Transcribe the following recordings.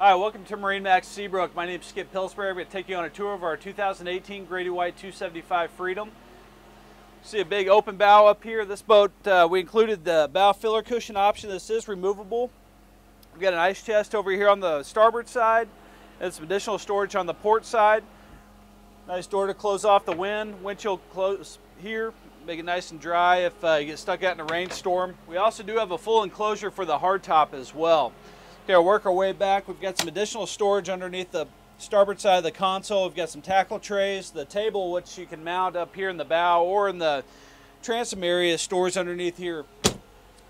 Hi, welcome to MarineMax Seabrook. My name is Skip Pillsbury. I'm going to take you on a tour of our 2018 Grady White 275 Freedom. See a big open bow up here. This boat, uh, we included the bow filler cushion option. This is removable. We've got an ice chest over here on the starboard side and some additional storage on the port side. Nice door to close off the wind. Windshield close here. Make it nice and dry if uh, you get stuck out in a rainstorm. We also do have a full enclosure for the hardtop as well. Okay, will work our way back. We've got some additional storage underneath the starboard side of the console. We've got some tackle trays, the table which you can mount up here in the bow or in the transom area stores underneath here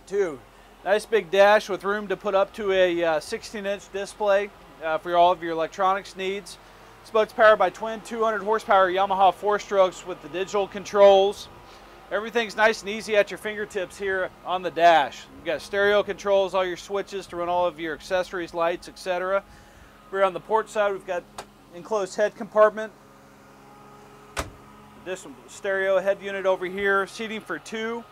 too. Nice big dash with room to put up to a 16 uh, display uh, for all of your electronics needs. This boat's powered by twin 200 horsepower Yamaha four strokes with the digital controls. Everything's nice and easy at your fingertips here on the dash. You've got stereo controls, all your switches to run all of your accessories, lights, etc. We're on the port side, we've got enclosed head compartment. This stereo head unit over here, seating for two.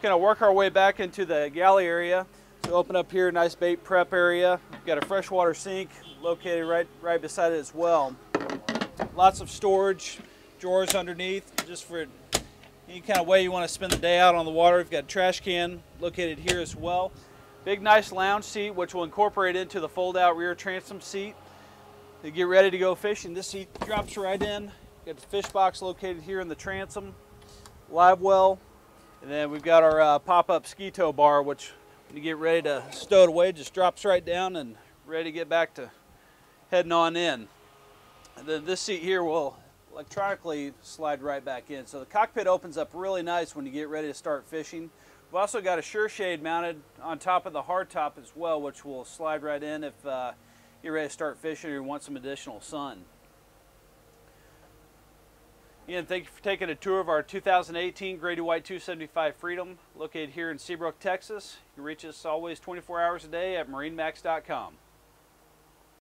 Gonna work our way back into the galley area. So open up here, nice bait prep area. We've got a freshwater sink located right, right beside it as well. Lots of storage, drawers underneath, just for any kind of way you want to spend the day out on the water. We've got a trash can located here as well. Big nice lounge seat which will incorporate into the fold out rear transom seat. To get ready to go fishing, this seat drops right in. Got the fish box located here in the transom, live well, and then we've got our uh, pop-up ski tow bar which when you get ready to stow it away just drops right down and ready to get back to heading on in. And then this seat here will electronically slide right back in. So the cockpit opens up really nice when you get ready to start fishing. We've also got a SureShade mounted on top of the hardtop as well, which will slide right in if uh, you're ready to start fishing or you want some additional sun. Again, thank you for taking a tour of our 2018 Grady White 275 Freedom, located here in Seabrook, Texas. You can reach us always 24 hours a day at marinemax.com.